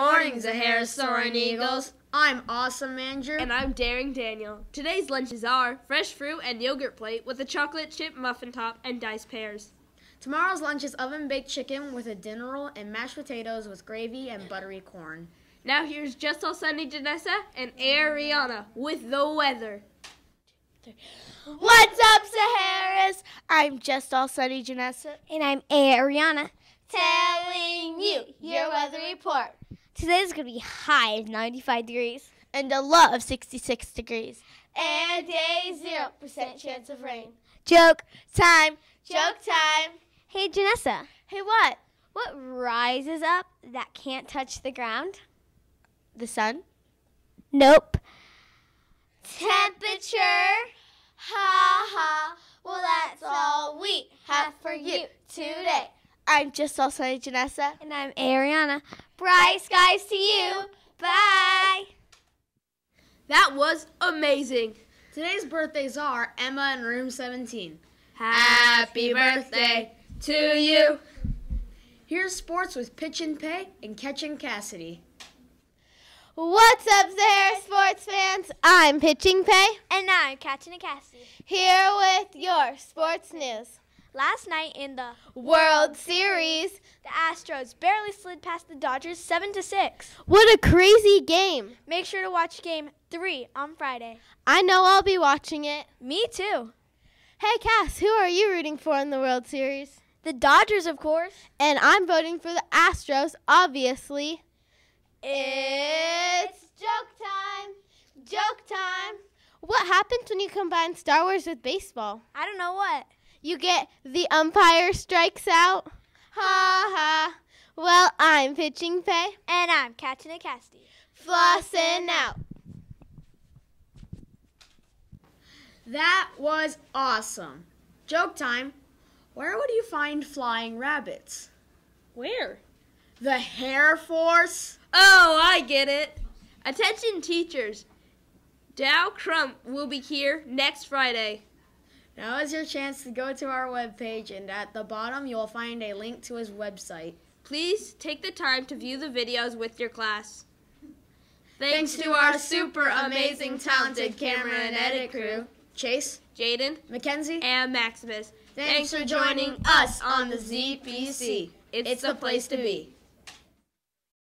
Mornings, the Harris Soaring Eagles. I'm Awesome Andrew. And I'm Daring Daniel. Today's lunches are fresh fruit and yogurt plate with a chocolate chip muffin top and diced pears. Tomorrow's lunch is oven baked chicken with a dinner roll and mashed potatoes with gravy and buttery corn. Now here's Just All Sunny Janessa and Ariana with the weather. What's up, Saharas? I'm Just All Sunny Janessa. And I'm Ariana. Telling you your weather report. Today's going to be high of 95 degrees. And a low of 66 degrees. And a 0% chance of rain. Joke time. Joke time. Hey, Janessa. Hey, what? What rises up that can't touch the ground? The sun? Nope. Temperature? Ha ha. Well, that's all we have for you today. I'm just all sunny Janessa. And I'm Ariana. Bright skies to you. Bye. That was amazing. Today's birthdays are Emma in room 17. Happy birthday to you. Here's sports with Pitch and Pay and Catching Cassidy. What's up, there, sports fans? I'm Pitching Pay. And I'm Catching Cassidy. Here with your sports news. Last night in the World Series, the Astros barely slid past the Dodgers 7 to 6. What a crazy game. Make sure to watch game 3 on Friday. I know I'll be watching it. Me too. Hey Cass, who are you rooting for in the World Series? The Dodgers, of course. And I'm voting for the Astros, obviously. It's joke time. Joke time. What happens when you combine Star Wars with baseball? I don't know what. You get the umpire strikes out. Ha ha. Well, I'm pitching pay. And I'm catching a casty. Flossing out. That was awesome. Joke time. Where would you find flying rabbits? Where? The Hair Force. Oh, I get it. Attention, teachers. Dow Crump will be here next Friday. Now is your chance to go to our webpage, and at the bottom you will find a link to his website. Please take the time to view the videos with your class. Thanks, Thanks to our super amazing, talented camera and edit crew, Chase, Jaden, Mackenzie, and Maximus. Thanks, Thanks for joining us on the ZPC. It's, it's the place to be.